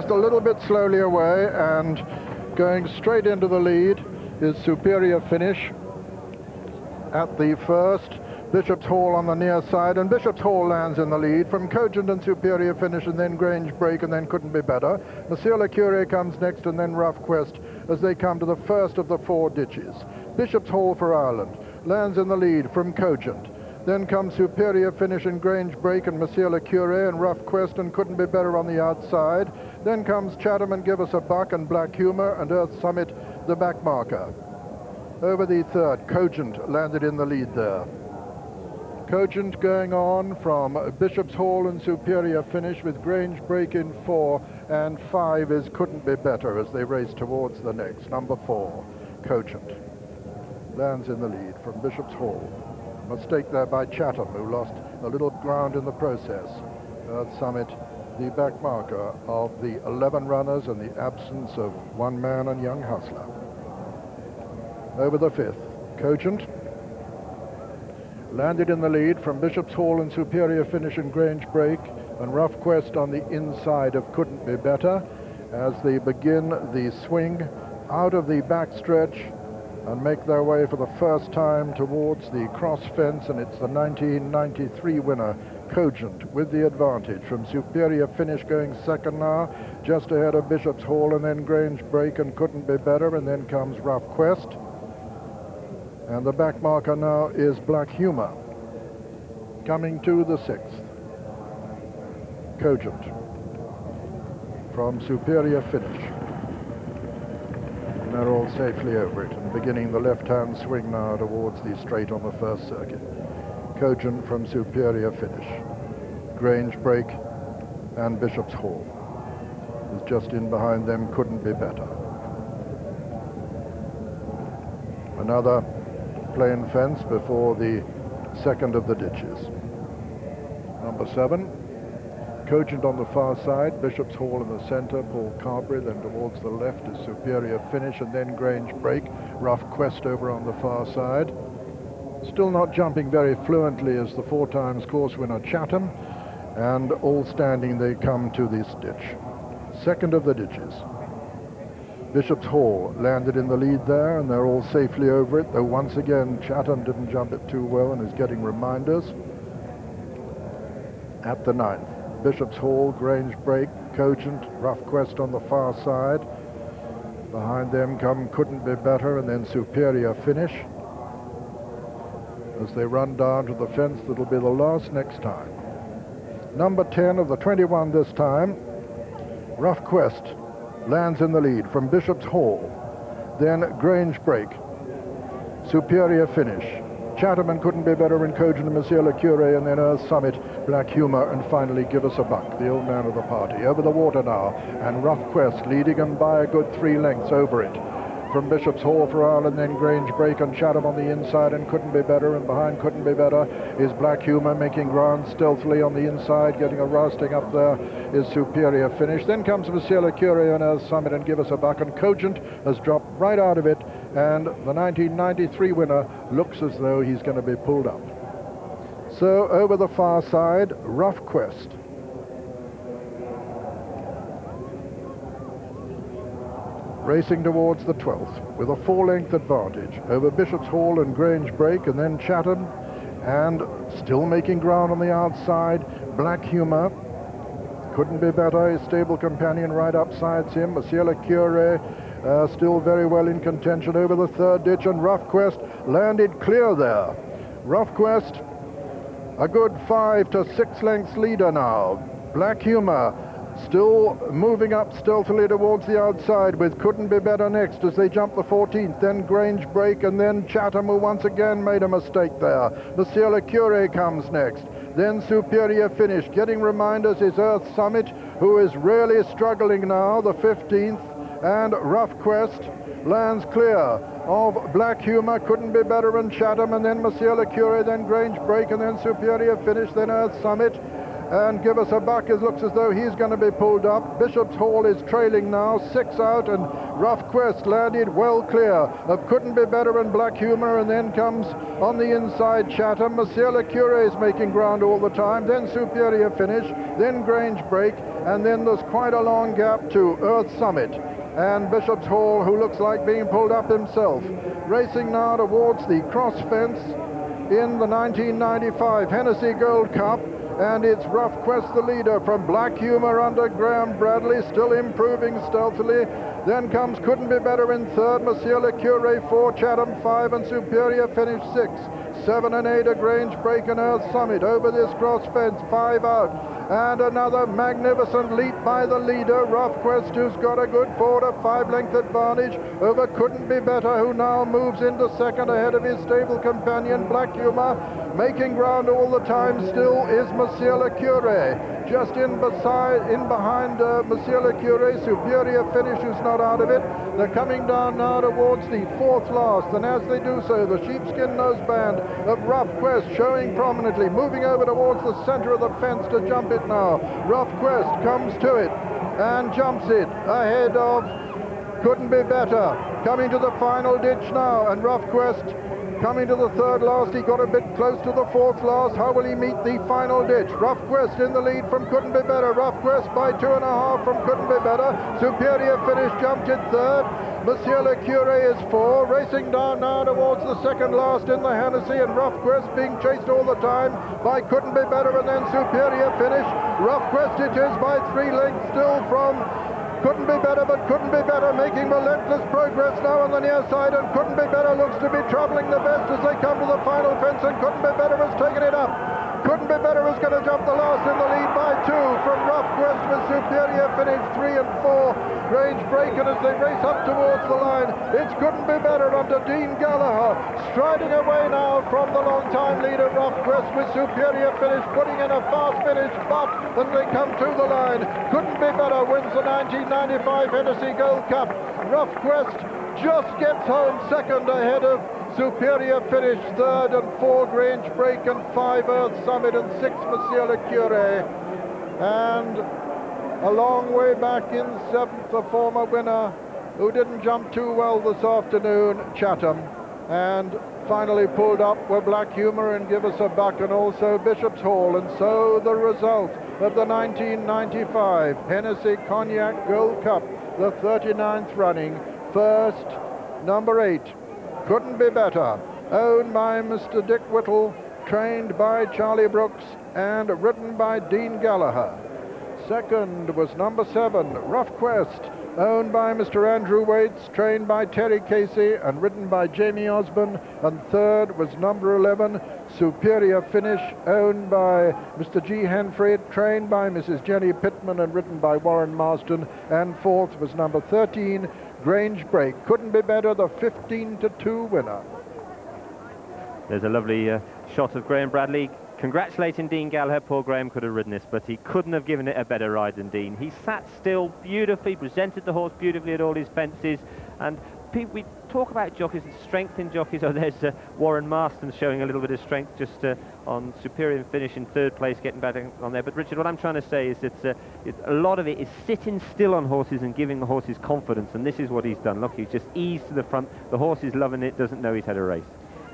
Just a little bit slowly away and going straight into the lead is Superior Finish at the first. Bishop's Hall on the near side, and Bishop's Hall lands in the lead from Cogent and Superior Finish, and then Grange Break, and then Couldn't Be Better. Monsieur Le Cure comes next, and then Rough Quest as they come to the first of the four ditches. Bishop's Hall for Ireland lands in the lead from Cogent. Then comes Superior Finish and Grange Break and Monsieur Le Cure and Rough Quest and Couldn't Be Better on the outside. Then comes Chatham and Give Us a Buck and Black Humor and Earth Summit, the back marker. Over the third, Cogent landed in the lead there. Cogent going on from Bishop's Hall and Superior finish with Grange break in four and five is couldn't be better as they race towards the next. Number four, Cogent. Lands in the lead from Bishop's Hall. Mistake there by Chatham who lost a little ground in the process. Earth Summit, the back marker of the 11 runners and the absence of one man and Young Hustler. Over the fifth, Cogent landed in the lead from Bishop's Hall and Superior Finish and Grange Break and Rough Quest on the inside of Couldn't Be Better as they begin the swing out of the backstretch and make their way for the first time towards the cross fence and it's the 1993 winner Cogent with the advantage from Superior Finish going second now just ahead of Bishop's Hall and then Grange Break and Couldn't Be Better and then comes Rough Quest and the back marker now is Black Humor. Coming to the sixth. Cogent. From Superior Finish. And they're all safely over it and beginning the left-hand swing now towards the straight on the first circuit. Cogent from Superior Finish. Grange Break and Bishop's Hall. Is just in behind them, couldn't be better. Another plain fence before the second of the ditches. Number seven, Cogent on the far side, Bishop's Hall in the center, Paul Carberry, then towards the left is Superior Finish, and then Grange Break, Rough Quest over on the far side. Still not jumping very fluently as the four times course winner Chatham, and all standing they come to this ditch. Second of the ditches. Bishop's Hall landed in the lead there, and they're all safely over it, though once again Chatham didn't jump it too well and is getting reminders. At the ninth, Bishop's Hall, Grange Break, Cogent, Rough Quest on the far side. Behind them come Couldn't Be Better and then Superior Finish. As they run down to the fence that'll be the last next time. Number 10 of the 21 this time, Rough Quest lands in the lead from Bishop's Hall. Then Grange Break. Superior finish. Chatham couldn't be better in Cogent and Monsieur Le Cure, and then Earth Summit, Black Humor, and finally Give Us a Buck, the old man of the party. Over the water now, and Rough Quest leading him by a good three lengths over it from Bishop's Hall for Ireland, then Grange Break and Chatham on the inside and couldn't be better, and behind couldn't be better is Black Humor making ground stealthily on the inside, getting a rousting up there is Superior Finish. Then comes Le Cure and Earth Summit and Give Us a Buck, and Cogent has dropped right out of it, and the 1993 winner looks as though he's going to be pulled up. So over the far side, Rough Quest. Racing towards the 12th with a four-length advantage over Bishop's Hall and Grange Break and then Chatham and still making ground on the outside, Black Humor. Couldn't be better, his stable companion right upsides him, Monsieur Le Cure, uh, still very well in contention over the third ditch, and Rough Quest landed clear there. Rough Quest, a good five to six lengths leader now. Black Humor Still moving up stealthily towards the outside with Couldn't Be Better next as they jump the 14th. Then Grange Break and then Chatham who once again made a mistake there. Monsieur Le Cure comes next. Then Superior Finish. Getting reminders is Earth Summit who is really struggling now, the 15th. And Rough Quest lands clear of Black Humor, couldn't be better, and Chatham, and then Monsieur Le Cure, then Grange Break, and then Superior Finish, then Earth Summit, and Give Us a Buck. Looks as though he's going to be pulled up. Bishop's Hall is trailing now, six out, and Rough Quest landed well clear of Couldn't Be Better and Black Humor, and then comes on the inside Chatham. Monsieur Le Cure is making ground all the time, then Superior Finish, then Grange Break, and then there's quite a long gap to Earth Summit and Bishop's Hall, who looks like being pulled up himself. Racing now towards the cross fence in the 1995 Hennessy Gold Cup and it's Rough Quest the leader from Black Humor under Graham Bradley, still improving stealthily. Then comes Couldn't Be Better in third, Monsieur Le Cure four, Chatham five, and Superior finish six. Seven and eight, a Grange Break and Earth Summit over this cross fence, five out. And another magnificent leap by the leader, Rough Quest, who's got a good four to five length advantage over Couldn't Be Better, who now moves into second ahead of his stable companion, Black Humor. Making ground all the time still is Monsieur Le Cure. Just in beside, in behind uh, Monsieur Le Cure, Superior Finish who's not out of it. They're coming down now towards the fourth last, and as they do so, the sheepskin noseband of Rough Quest showing prominently, moving over towards the center of the fence to jump it it now. Rough Quest comes to it and jumps it ahead of Couldn't Be Better. Coming to the final ditch now, and Rough Quest coming to the third last. He got a bit close to the fourth last. How will he meet the final ditch? Rough Quest in the lead from Couldn't Be Better. Rough Quest by two and a half from Couldn't Be Better. Superior finish jumped in third. Monsieur Le Cure is four, racing down now towards the second last in the Hennessy, and Rough Quest being chased all the time by Couldn't Be Better, and then Superior finish. Rough Quest it is by three lengths still from couldn't be better, but couldn't be better, making relentless progress now on the near side, and couldn't be better looks to be troubling the best as they come to the final fence, and couldn't be better has taken it up. Couldn't be better is going to jump the last in the lead by two from Rough Quest with Superior finish three and four. Grange breaking as they race up towards the line. It couldn't be better under Dean Gallagher. Striding away now from the long-time leader Rough Quest with Superior finish, putting in a fast finish, but as they come to the line, couldn't be better, wins the 1995 Hennessy Gold Cup. Rough Quest just gets home second ahead of Superior finish third and four Grange Break and five Earth Summit and six Monsieur Le Cure. And a long way back in seventh, the former winner who didn't jump too well this afternoon, Chatham. And finally pulled up were Black Humor and Give Us a Buck and also Bishop's Hall. And so the result of the 1995 Hennessy Cognac Gold Cup, the 39th running, first, number eight, couldn't be better. Owned by Mr. Dick Whittle, trained by Charlie Brooks, and written by Dean Gallagher. Second was number seven, Rough Quest, owned by Mr. Andrew Wates, trained by Terry Casey, and written by Jamie Osborne. And third was number 11, Superior Finish, owned by Mr. G. Henfrey, trained by Mrs. Jenny Pitman, and written by Warren Marston. And fourth was number 13, Grange break. Couldn't be better, the 15 to 2 winner. There's a lovely uh, shot of Graham Bradley congratulating Dean Gallagher. Poor Graham could have ridden this, but he couldn't have given it a better ride than Dean. He sat still beautifully, presented the horse beautifully at all his fences, and we talk about jockeys and strength in jockeys. Oh, there's uh, Warren Marston showing a little bit of strength just uh, on superior finish in third place, getting back on there. But Richard, what I'm trying to say is that uh, a lot of it is sitting still on horses and giving the horses confidence, and this is what he's done. Look, he's just eased to the front. The horse is loving it, doesn't know he's had a race.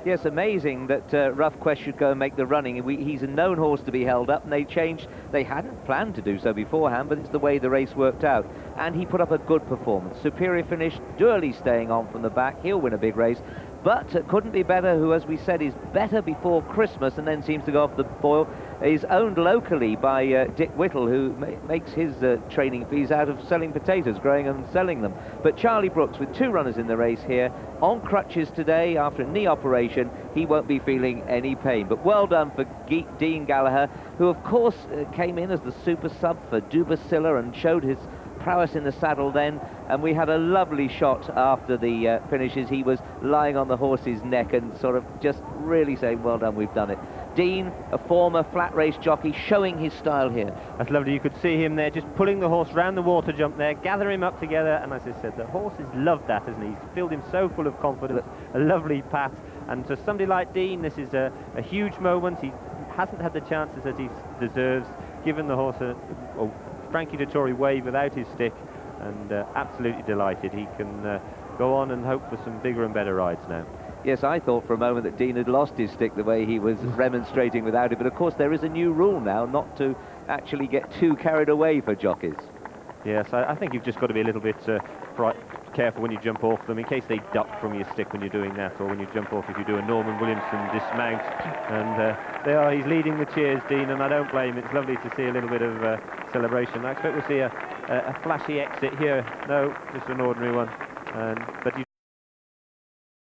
Yes, amazing that uh, Rough Quest should go and make the running. We, he's a known horse to be held up, and they changed. They hadn't planned to do so beforehand, but it's the way the race worked out. And he put up a good performance. Superior finish, Durley staying on from the back. He'll win a big race. But uh, couldn't be better, who, as we said, is better before Christmas and then seems to go off the boil is owned locally by uh, Dick Whittle, who ma makes his uh, training fees out of selling potatoes, growing and selling them. But Charlie Brooks, with two runners in the race here, on crutches today after a knee operation, he won't be feeling any pain. But well done for Ge Dean Gallagher, who of course uh, came in as the super sub for Dubacilla and showed his prowess in the saddle then, and we had a lovely shot after the uh, finishes. He was lying on the horse's neck and sort of just really saying, well done, we've done it. Dean, a former flat race jockey, showing his style here. That's lovely. You could see him there just pulling the horse round the water jump there, gather him up together, and as I said, the horses loved that, hasn't he? He's filled him so full of confidence, a lovely pat, and to somebody like Dean, this is a, a huge moment. He hasn't had the chances that he deserves. given the horse a well, Frankie Dettori wave without his stick, and uh, absolutely delighted. He can uh, go on and hope for some bigger and better rides now. Yes, I thought for a moment that Dean had lost his stick the way he was remonstrating without it, but of course there is a new rule now not to actually get too carried away for jockeys. Yes, I, I think you've just got to be a little bit uh, careful when you jump off them in case they duck from your stick when you're doing that or when you jump off if you do a Norman Williamson dismount and uh, they are he's leading the cheers Dean and I don't blame him. it's lovely to see a little bit of uh, celebration. I expect we'll see a, a, a, flashy exit here. No just an ordinary one. But you